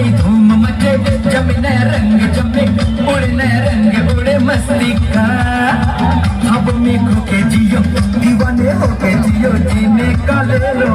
गई धूम मचे जमने रंग जमे उड़ने रंग उड़े मस्ती का अब में खो के जियो दीवाने हो। के जियो जीने का ले लो